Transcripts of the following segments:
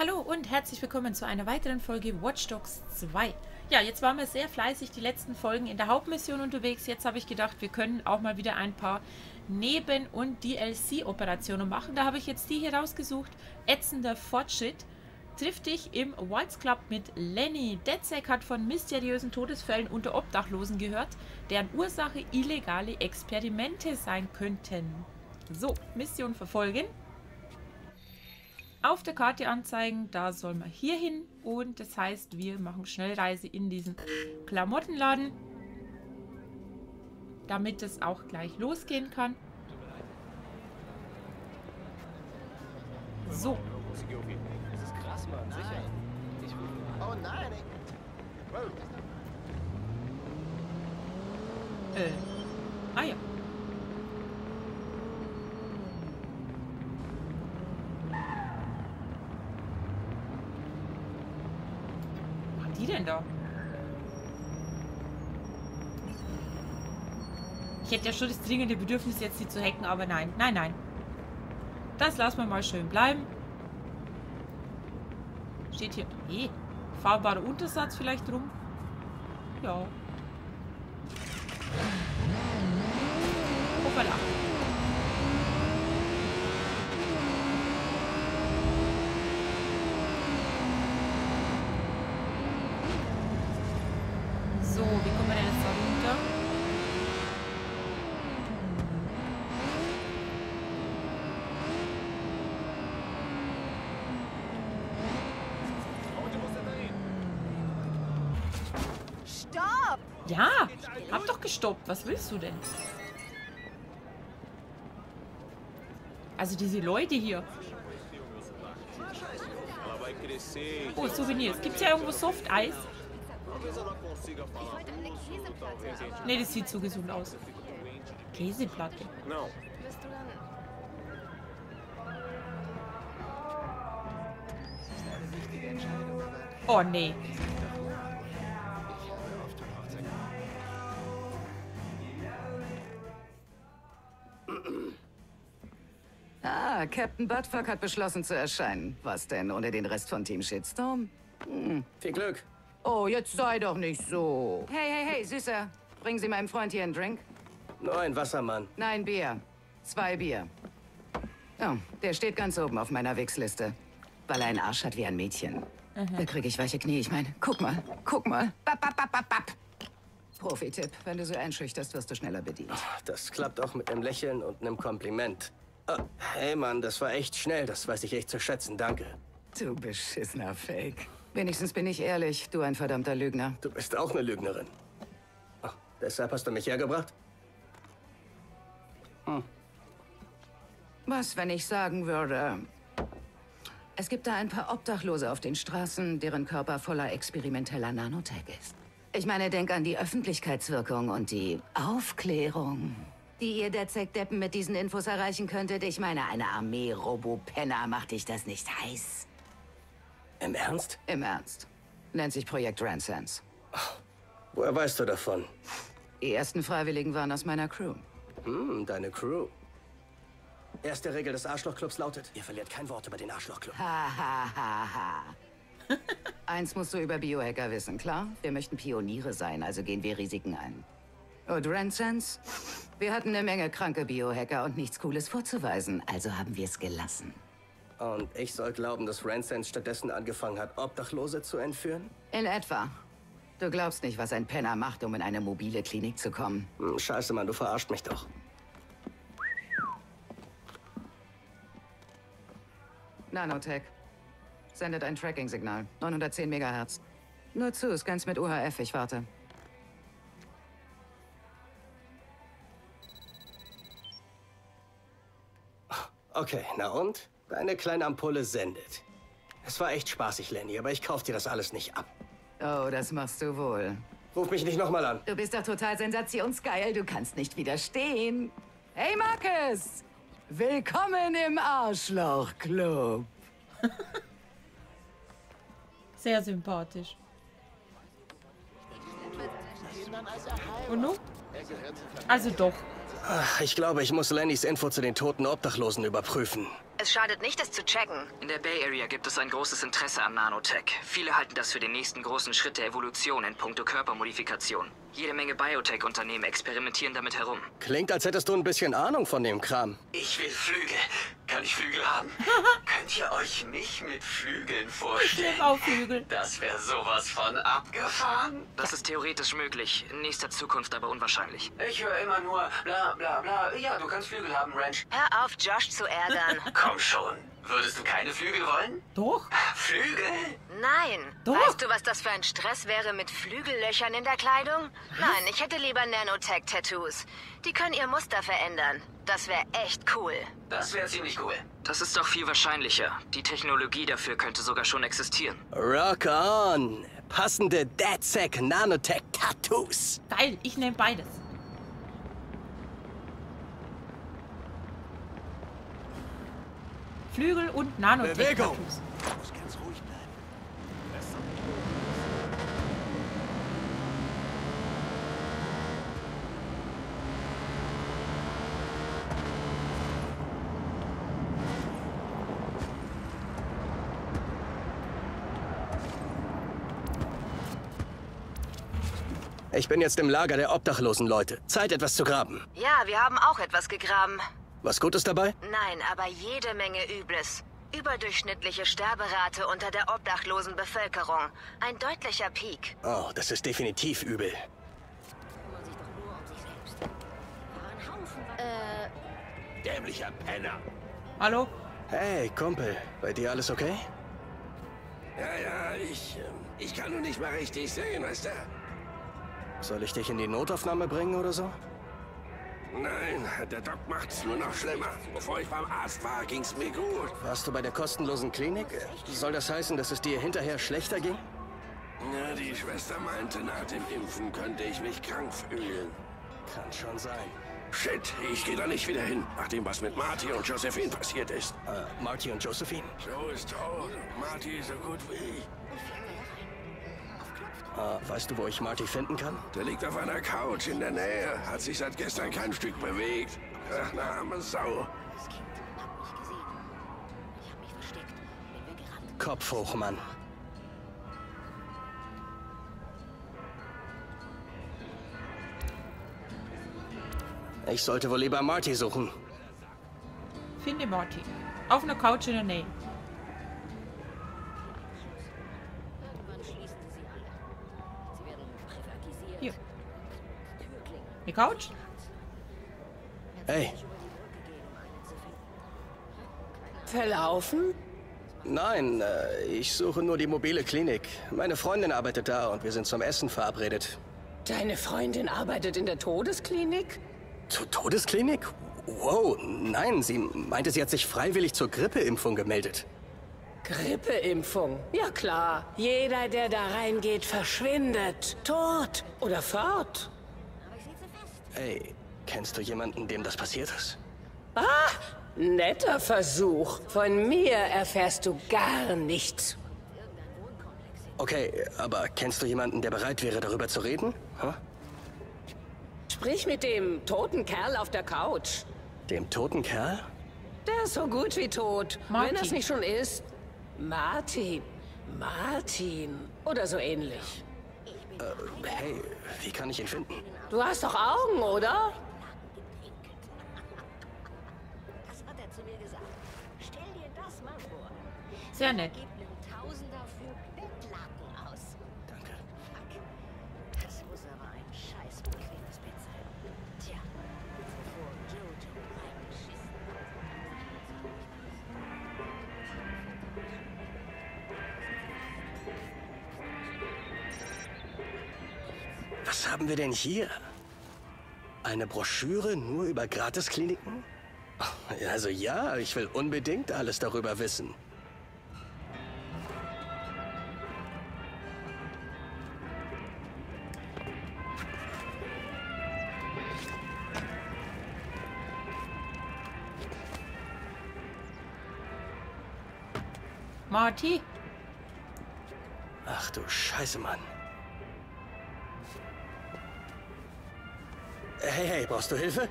Hallo und herzlich willkommen zu einer weiteren Folge Watch Dogs 2. Ja, jetzt waren wir sehr fleißig die letzten Folgen in der Hauptmission unterwegs. Jetzt habe ich gedacht, wir können auch mal wieder ein paar Neben- und DLC-Operationen machen. Da habe ich jetzt die hier rausgesucht. Ätzender Fortschritt. Trifft dich im Whites Club mit Lenny. DedSec hat von mysteriösen Todesfällen unter Obdachlosen gehört, deren Ursache illegale Experimente sein könnten. So, Mission verfolgen auf der Karte anzeigen, da soll man hier hin und das heißt, wir machen Schnellreise in diesen Klamottenladen, damit es auch gleich losgehen kann. So. Oh nein. Äh. Ah ja. Was machen die denn da? Ich hätte ja schon das dringende Bedürfnis, jetzt sie zu hacken, aber nein. Nein, nein. Das lassen wir mal schön bleiben. Steht hier... Eh, fahrbarer Untersatz vielleicht rum. Ja. Hoppala. So, wie kommen wir denn jetzt da runter? Stopp! Ja, gestoppt. Was willst du denn? Also diese Leute hier. Oh, Souvenirs. Gibt's ja irgendwo Softeis? Ne, das sieht zu gesund aus. Käseplatte. Oh, nee. Captain Buttfuck hat beschlossen zu erscheinen. Was denn, ohne den Rest von Team Shitstorm? Viel Glück. Oh, jetzt sei doch nicht so. Hey, hey, hey, Süßer. Bringen Sie meinem Freund hier einen Drink? Nur ein Wassermann. Nein, Bier. Zwei Bier. Oh, der steht ganz oben auf meiner Wixliste. Weil er einen Arsch hat wie ein Mädchen. Da kriege ich weiche Knie. Ich meine, guck mal, guck mal. Bap, bap, bap, bap, bap. Profi-Tipp. Wenn du so einschüchterst, wirst du schneller bedient. Das klappt auch mit einem Lächeln und einem Kompliment. Ah, hey Mann, das war echt schnell. Das weiß ich echt zu schätzen. Danke. Du beschissener Fake. Wenigstens bin ich ehrlich, du ein verdammter Lügner. Du bist auch eine Lügnerin. Ach, deshalb hast du mich hergebracht? Was, wenn ich sagen würde, es gibt da ein paar Obdachlose auf den Straßen, deren Körper voller experimenteller Nanotech ist. Ich meine, denk an die Öffentlichkeitswirkung und die Aufklärung, die ihr Derzek-Deppen mit diesen Infos erreichen könntet. Ich meine, eine Armee Robopenner macht dich das nicht heiß. Im Ernst? Im Ernst. Nennt sich Projekt Ransens. Woher weißt du davon? Die ersten Freiwilligen waren aus meiner Crew. Hm, deine Crew. Erste Regel des Arschlochclubs lautet, ihr verliert kein Wort über den Arschlochclub. Ha, ha, ha, ha. Eins musst du über Biohacker wissen, klar? Wir möchten Pioniere sein, also gehen wir Risiken ein. Und Ransens? Wir hatten eine Menge kranke Biohacker und nichts Cooles vorzuweisen, also haben wir es gelassen. Und ich soll glauben, dass Ransens stattdessen angefangen hat, Obdachlose zu entführen? In etwa. Du glaubst nicht, was ein Penner macht, um in eine mobile Klinik zu kommen. Hm, scheiße, Mann, du verarscht mich doch. Nanotech. Sendet ein Tracking-Signal. 910 Megahertz. Nur zu, scans mit UHF, ich warte. Okay, na und? Deine kleine Ampulle sendet. Es war echt spaßig, Lenny, aber ich kauf dir das alles nicht ab. Oh, das machst du wohl. Ruf mich nicht nochmal an. Du bist doch total sensationsgeil. Du kannst nicht widerstehen. Hey, Marcus! Willkommen im Arschlochclub. Sehr sympathisch. Und nun? Also doch. Ich glaube, ich muss Lennys Info zu den toten Obdachlosen überprüfen. Es schadet nicht, es zu checken. In der Bay Area gibt es ein großes Interesse an Nanotech. Viele halten das für den nächsten großen Schritt der Evolution in puncto Körpermodifikation. Jede Menge Biotech-Unternehmen experimentieren damit herum. Klingt, als hättest du ein bisschen Ahnung von dem Kram. Ich will Flügel. Kann ich Flügel haben? Könnt ihr euch mich mit Flügeln vorstellen? Nimm auf Flügel. Das wäre sowas von abgefahren. Das ist theoretisch möglich, in nächster Zukunft aber unwahrscheinlich. Ich höre immer nur bla bla bla. Ja, du kannst Flügel haben, Ranch. Hör auf, Josh zu ärgern. Komm schon. Würdest du keine Flügel wollen? Doch. Flügel? Nein. Doch. Weißt du, was das für ein Stress wäre mit Flügellöchern in der Kleidung? Nein, ich hätte lieber Nanotech-Tattoos. Die können ihr Muster verändern. Das wäre echt cool. Das wäre ziemlich cool. Das ist doch viel wahrscheinlicher. Die Technologie dafür könnte sogar schon existieren. Rock on! Passende DedSec Nanotech Tattoos. Geil, ich nehme beides. Flügel und Bewegung. Nanotech-Tattoos. Ich bin jetzt im Lager der obdachlosen Leute. Zeit, etwas zu graben. Ja, wir haben auch etwas gegraben. Was Gutes dabei? Nein, aber jede Menge Übles. Überdurchschnittliche Sterberate unter der obdachlosen Bevölkerung. Ein deutlicher Peak. Oh, das ist definitiv übel. Dämlicher Penner. Hallo? Hey, Kumpel, bei dir alles okay? Ja, ja, ich, ähm, ich kann nur nicht mal richtig sehen, weißt du? Soll ich dich in die Notaufnahme bringen oder so? Nein, der Doc macht's nur noch schlimmer. Bevor ich beim Arzt war, ging's mir gut. Warst du bei der kostenlosen Klinik? Soll das heißen, dass es dir hinterher schlechter ging? Ja, die Schwester meinte, nach dem Impfen könnte ich mich krank fühlen. Kann schon sein. Shit, ich gehe da nicht wieder hin, nach dem, was mit Marty und Josephine passiert ist. Äh, Marty und Josephine? Joe ist tot, Marty so gut wie ich. Äh, weißt du, wo ich Marty finden kann? Der liegt auf einer Couch in der Nähe, hat sich seit gestern kein Stück bewegt. Ach, eine arme Sau. Kopf hoch, Mann. Ich sollte wohl lieber Marty suchen. Finde Marty. Auf einer Couch in der Nähe. Hier. Die Couch? Hey, Verlaufen? nein, äh, ich suche nur die mobile Klinik. Meine Freundin arbeitet da und wir sind zum Essen verabredet. Deine Freundin arbeitet in der Todesklinik? Zur Todesklinik? Wow, nein, sie meinte, sie hat sich freiwillig zur Grippeimpfung gemeldet. Grippeimpfung. Ja klar. Jeder, der da reingeht, verschwindet. Tot oder fort. Hey, kennst du jemanden, dem das passiert ist? Netter Versuch. Von mir erfährst du gar nichts. Okay, aber kennst du jemanden, der bereit wäre, darüber zu reden? Huh? Sprich mit dem toten Kerl auf der Couch. Dem toten Kerl? Der ist so gut wie tot. Martin. Wenn das nicht schon ist. Martin. Martin. Oder so ähnlich. Hey, wie kann ich ihn finden? Du hast doch Augen, oder? Das hat haben wir denn hier? Eine Broschüre nur über Gratiskliniken? Also ja, ich will unbedingt alles darüber wissen. Marty? Ach du Scheiße, Mann. Hey, hey, brauchst du Hilfe?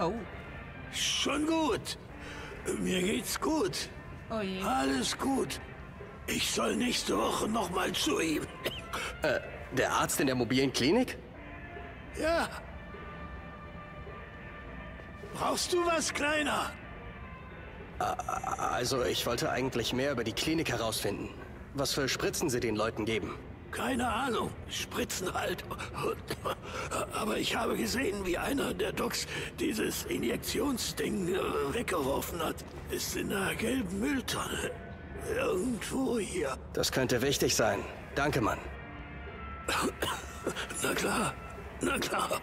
Oh. Schon gut. Mir geht's gut. Oh je. Alles gut. Ich soll nächste Woche noch mal zu ihm. Der Arzt in der mobilen Klinik? Ja. Brauchst du was, Kleiner? Also, ich wollte eigentlich mehr über die Klinik herausfinden. Was für Spritzen sie den Leuten geben. Keine Ahnung. Spritzen halt. Aber ich habe gesehen, wie einer der Docs dieses Injektionsding äh, weggeworfen hat. Ist in einer gelben Mülltonne. Irgendwo hier. Das könnte wichtig sein. Danke, Mann. Na klar. Na klar.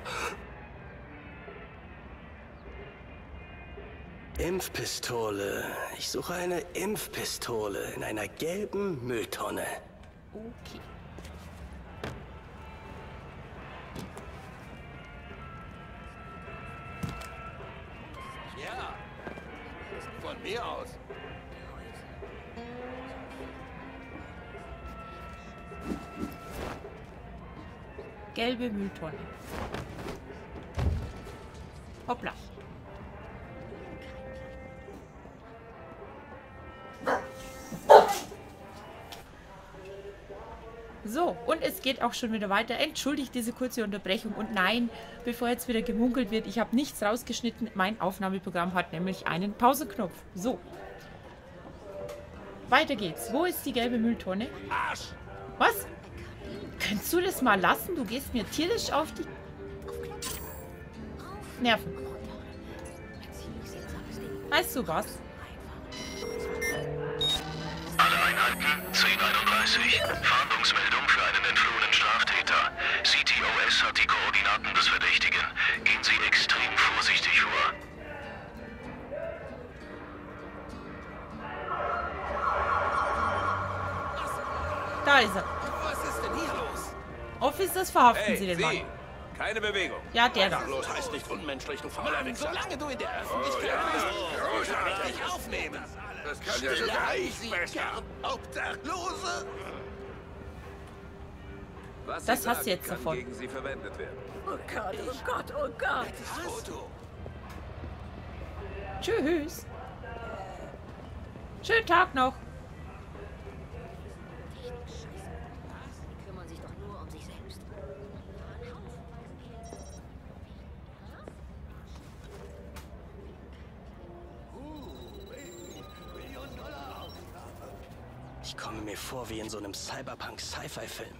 Impfpistole. Ich suche eine Impfpistole in einer gelben Mülltonne. Okay. Gelbe Mülltonne. Hoppla. So, und es geht auch schon wieder weiter. Entschuldigt diese kurze Unterbrechung. Und nein, bevor jetzt wieder gemunkelt wird, ich habe nichts rausgeschnitten. Mein Aufnahmeprogramm hat nämlich einen Pausenknopf. So. Weiter geht's. Wo ist die gelbe Mülltonne? Arsch! Könntest du das mal lassen? Du gehst mir tierisch auf die Nerven. Weißt du was? Alle Einheiten, 1031. Fahndungsmeldung für einen entflohenen Straftäter. CTOS hat die Koordinaten des Verdächtigen. Gehen Sie extrem vorsichtig vor. Da ist er. Officers, verhaften Hey, Sie den Mann. Keine Bewegung. Ja, der da. Bloß heißt nicht unmenschlich, du fauler Mann, Wichser. solange du in der Öffentlichkeit bist, kann ich dich aufnehmen. Das kann ja sogar ich besser. Obdachlose? Was Das hast du jetzt kann davon. gegen Sie verwendet werden. Oh Gott, oh Gott, oh Gott. Foto. Tschüss. Schönen Tag noch. Die kümmern sich doch nur um sich selbst. Ich komme mir vor wie in so einem Cyberpunk-Sci-Fi-Film.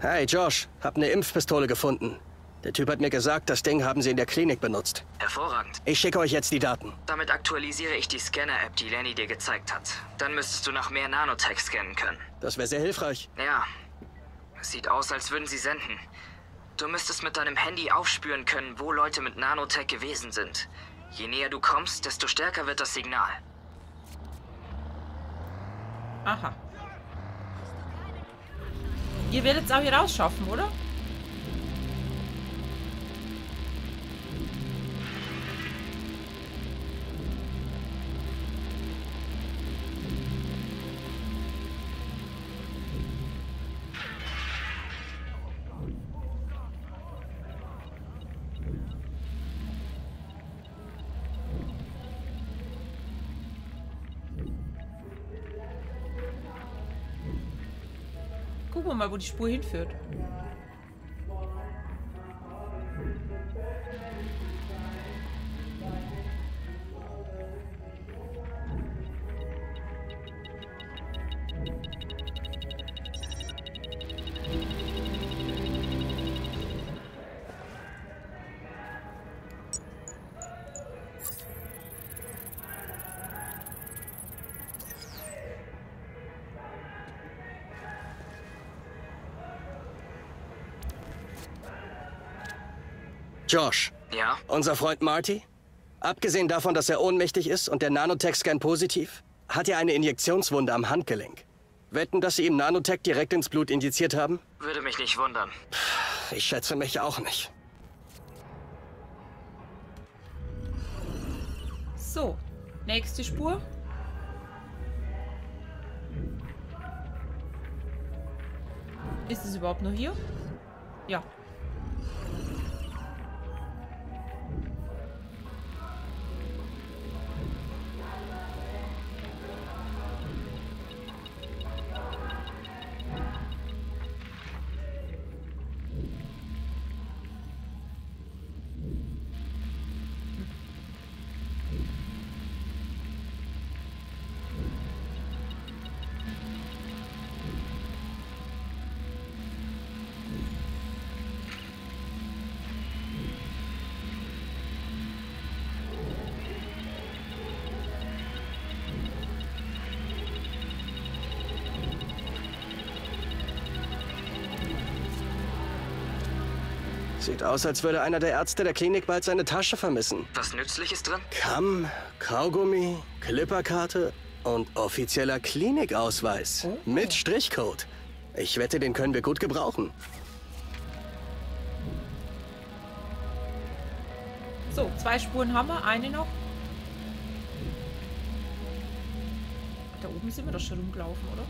Hey, Josh, hab eine Impfpistole gefunden. Der Typ hat mir gesagt, das Ding haben sie in der Klinik benutzt. Hervorragend. Ich schicke euch jetzt die Daten. Damit aktualisiere ich die Scanner-App, die Lenny dir gezeigt hat. Dann müsstest du nach mehr Nanotech scannen können. Das wäre sehr hilfreich. Ja. Es sieht aus, als würden sie senden. Du müsstest mit deinem Handy aufspüren können, wo Leute mit Nanotech gewesen sind. Je näher du kommst, desto stärker wird das Signal. Aha. Ihr werdet es auch hier rausschaffen, oder? Gucken wir mal, wo die Spur hinführt. Josh, Ja? unser Freund Marty? Abgesehen davon, dass er ohnmächtig ist und der Nanotech-Scan positiv, hat er eine Injektionswunde am Handgelenk. Wetten, dass sie ihm Nanotech direkt ins Blut injiziert haben? Würde mich nicht wundern. Ich schätze mich auch nicht. So, nächste Spur. Ist es überhaupt noch hier? Ja. Sieht aus, als würde einer der Ärzte der Klinik bald seine Tasche vermissen. Was Nützliches drin? Kamm, Kaugummi, Clipperkarte und offizieller Klinikausweis. Mit Strichcode. Ich wette, den können wir gut gebrauchen. So, zwei Spuren haben wir, eine noch. Da oben sind wir doch schon rumgelaufen, oder?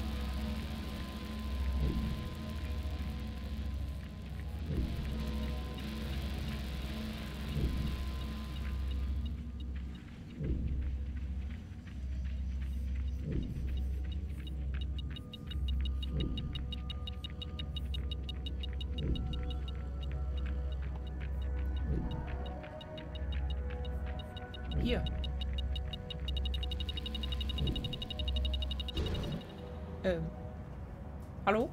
Hallo?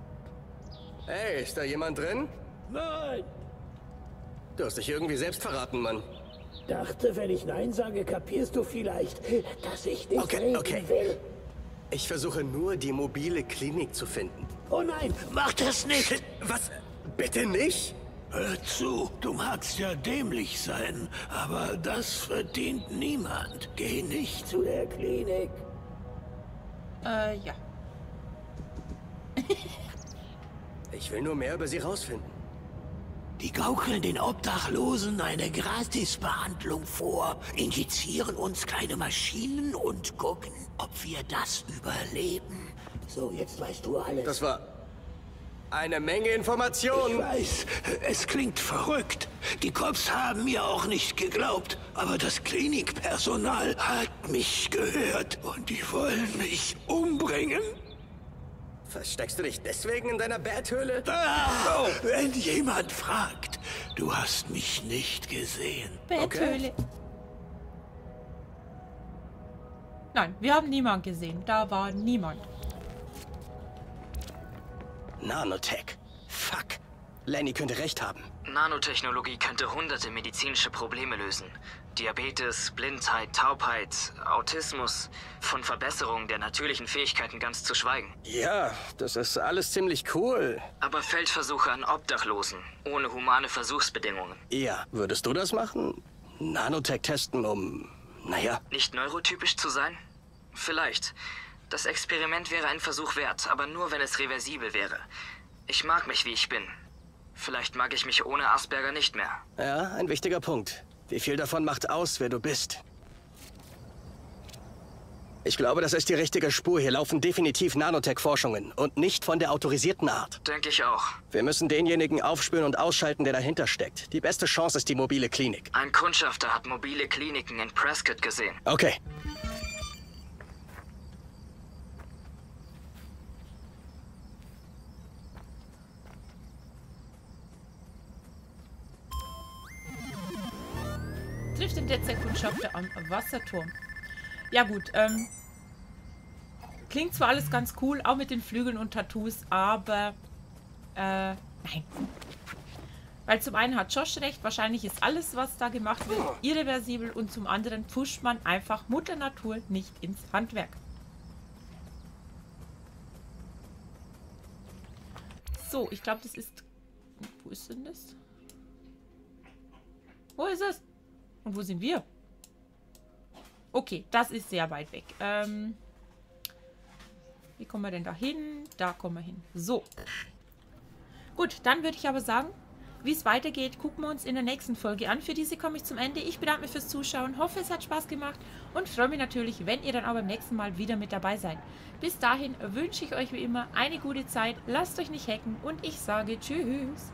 Hey, ist da jemand drin? Nein! Du hast dich irgendwie selbst verraten, Mann. Dachte, wenn ich Nein sage, kapierst du vielleicht, dass ich nicht Okay, reden okay. will. Ich versuche nur, die mobile Klinik zu finden. Oh nein, mach das nicht! Was? Bitte nicht? Hör zu, du magst ja dämlich sein, aber das verdient niemand. Geh nicht zu der Klinik. Äh, ja. Ich will nur mehr über sie rausfinden. Die gaukeln den Obdachlosen eine Gratisbehandlung vor, injizieren uns kleine Maschinen und gucken, ob wir das überleben. So, jetzt weißt du alles. Das war eine Menge Informationen. Ich weiß, es klingt verrückt. Die Cops haben mir auch nicht geglaubt. Aber das Klinikpersonal hat mich gehört und die wollen mich umbringen. Versteckst du dich deswegen in deiner Betthöhle? Ah, Wenn jemand fragt, du hast mich nicht gesehen. Betthöhle. Nein, wir haben niemanden gesehen. Da war niemand. Nanotech. Fuck. Lenny könnte recht haben. Nanotechnologie könnte hunderte medizinische Probleme lösen. Diabetes, Blindheit, Taubheit, Autismus, von Verbesserungen der natürlichen Fähigkeiten ganz zu schweigen. Ja, das ist alles ziemlich cool. Aber Feldversuche an Obdachlosen, ohne humane Versuchsbedingungen. Ja, würdest du das machen? Nanotech testen, um... Naja, Nicht neurotypisch zu sein? Vielleicht. Das Experiment wäre ein Versuch wert, aber nur wenn es reversibel wäre. Ich mag mich, wie ich bin. Vielleicht mag ich mich ohne Asperger nicht mehr. ja, ein wichtiger Punkt. Wie viel davon macht aus, wer du bist? Ich glaube, das ist die richtige Spur. Hier laufen definitiv Nanotech-Forschungen und nicht von der autorisierten Art. Denke ich auch. Wir müssen denjenigen aufspüren und ausschalten, der dahinter steckt. Die beste Chance ist die mobile Klinik. Ein Kundschafter hat mobile Kliniken in Prescott gesehen. Okay. Trifft den Detzerkundschafter am Wasserturm. Ja gut, ähm... Klingt zwar alles ganz cool, auch mit den Flügeln und Tattoos, aber... Äh, nein. Weil zum einen hat Josh recht, wahrscheinlich ist alles, was da gemacht wird, irreversibel und zum anderen pfuscht man einfach Mutter Natur nicht ins Handwerk. So, ich glaube, das ist... Wo ist denn das? Wo ist es? Und wo sind wir? Okay, das ist sehr weit weg. Ähm, wie kommen wir denn da hin? Da kommen wir hin. So. Gut, dann würde ich aber sagen, wie es weitergeht, gucken wir uns in der nächsten Folge an. Für diese komme ich zum Ende. Ich bedanke mich fürs Zuschauen, hoffe, es hat Spaß gemacht und freue mich natürlich, wenn ihr dann auch beim nächsten Mal wieder mit dabei seid. Bis dahin wünsche ich euch wie immer eine gute Zeit, lasst euch nicht hacken und ich sage Tschüss.